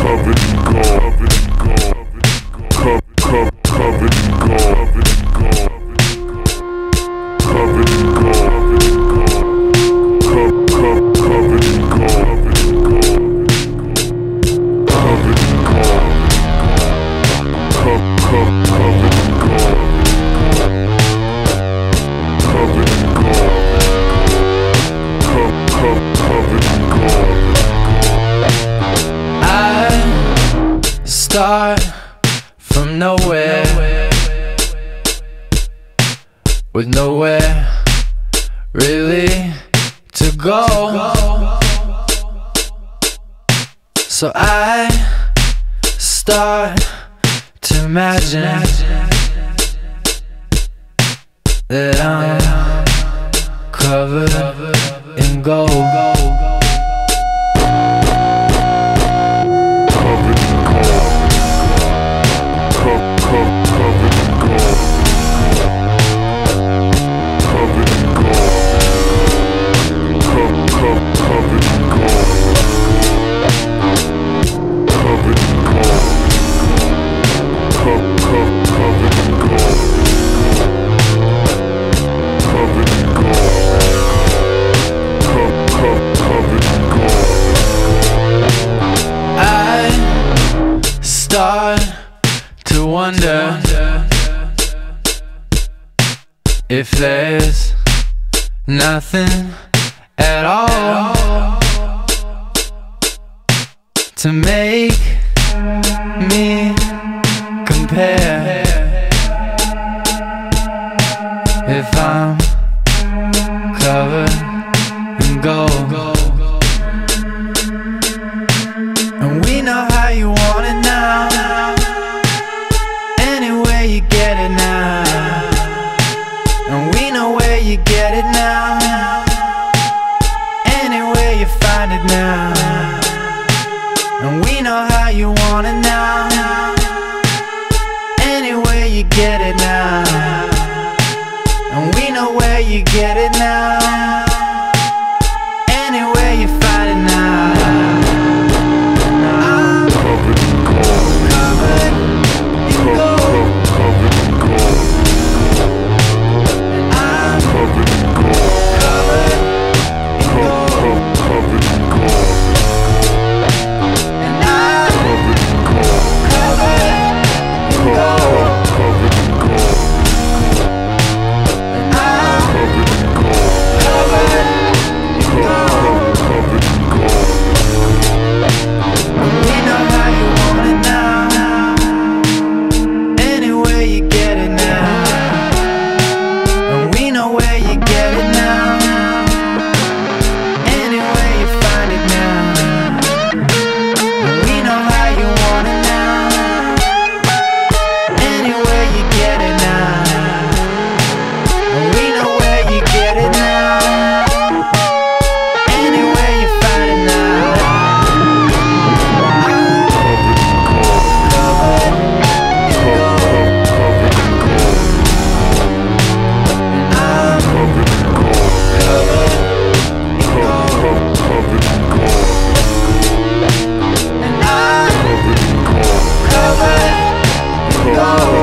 covered in gold, covered in gold, covered, in gold, covered in gold, covered in gold, covered in gold, start from nowhere with nowhere really to go. So I start to imagine that I'm covered in gold. Wonder if there's nothing at all to make me compare. If I'm covered in gold. know you get it now. Anywhere you find it now. And we know how you want it now. Anywhere you get it now. And we know where you get it now. Oh.